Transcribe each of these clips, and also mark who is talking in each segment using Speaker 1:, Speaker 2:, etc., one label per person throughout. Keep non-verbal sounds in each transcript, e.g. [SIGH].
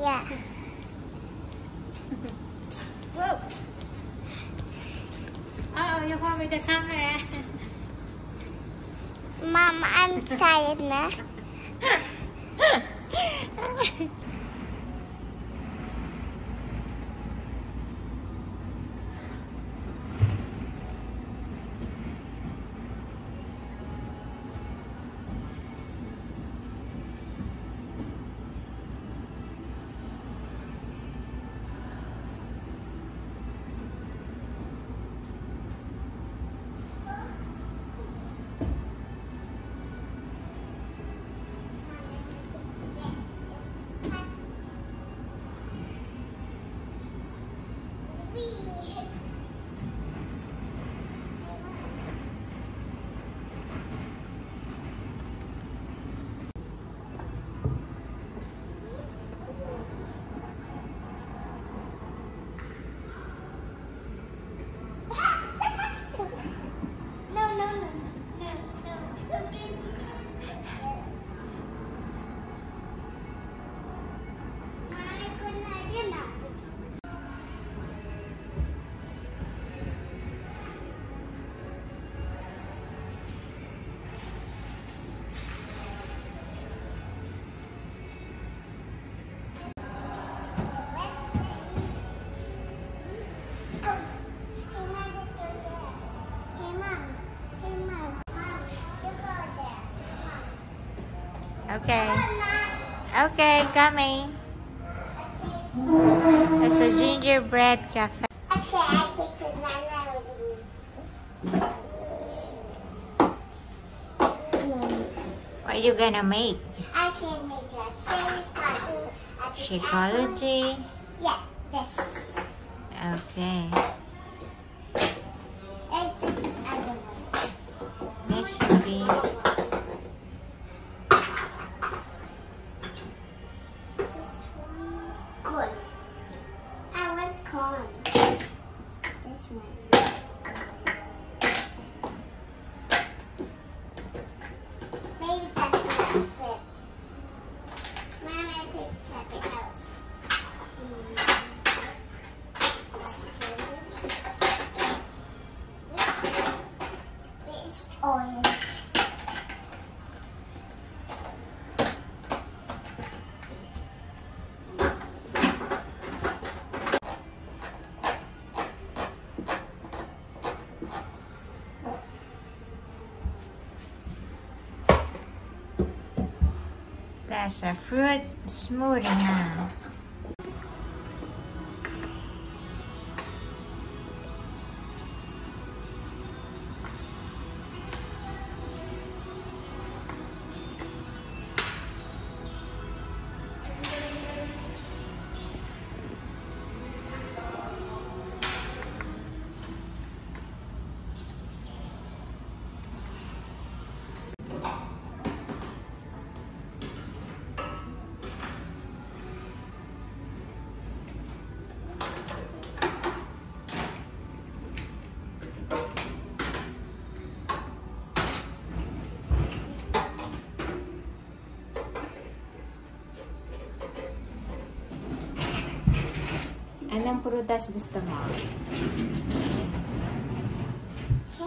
Speaker 1: Yeah.
Speaker 2: Whoa. Oh, you hold with the camera.
Speaker 1: Mom, I'm tired now. [LAUGHS]
Speaker 2: Okay. Okay, coming. It's a gingerbread cafe.
Speaker 1: Okay, I take the banana
Speaker 2: What are you gonna make?
Speaker 1: I can make a shakeology.
Speaker 2: Shakeology.
Speaker 1: Yeah, this.
Speaker 2: Okay.
Speaker 1: That's
Speaker 2: a fruit smoothie now. Anong prutas gusto mo?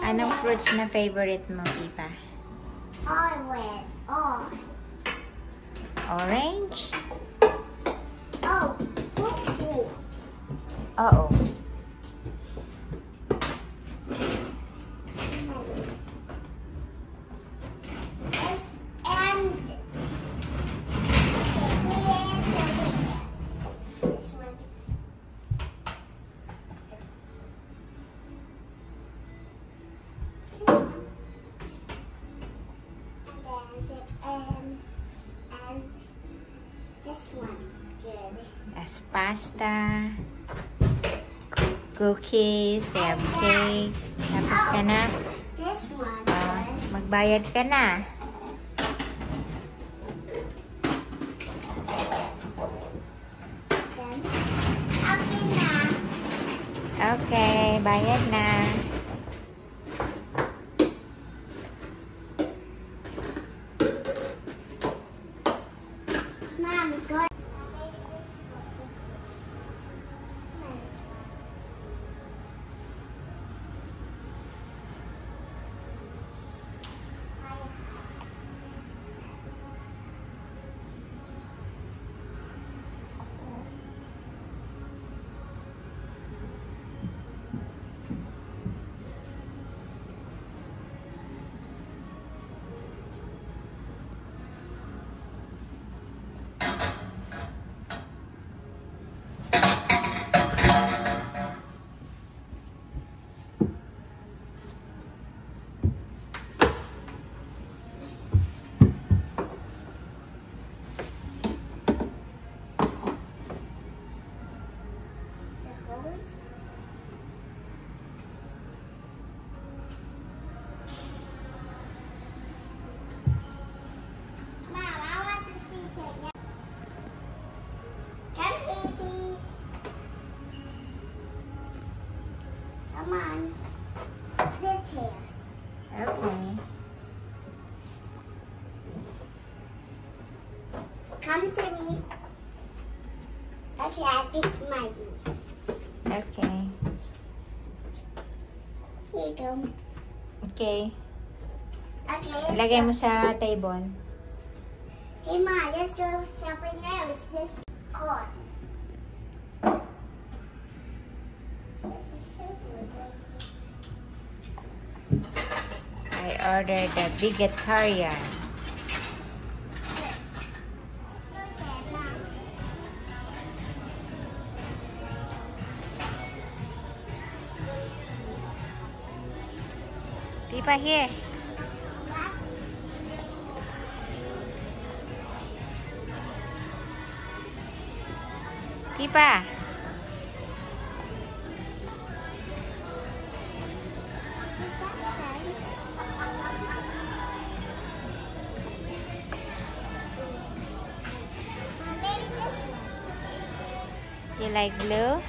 Speaker 2: Anong fruits na favorite mo, Pipa?
Speaker 1: Orange. Oh.
Speaker 2: Orange?
Speaker 1: Oh.
Speaker 2: Oo.
Speaker 1: Yes, And and this one good.
Speaker 2: That's pasta. Cookies. They have cakes. Tapos ka na.
Speaker 1: This one good.
Speaker 2: magbayad ka na.
Speaker 1: Then okay na.
Speaker 2: Okay, bayad na.
Speaker 1: it here. Okay. Come to me. Okay, I pick Maggie.
Speaker 2: Okay.
Speaker 1: Here you go.
Speaker 2: Okay.
Speaker 1: Okay. Lagay
Speaker 2: mo sa table.
Speaker 1: Hey, Ma, let's go shopping now. It's this corn. This is so good.
Speaker 2: I ordered the vegetarian. Pipa, here. Pipa. You like blue?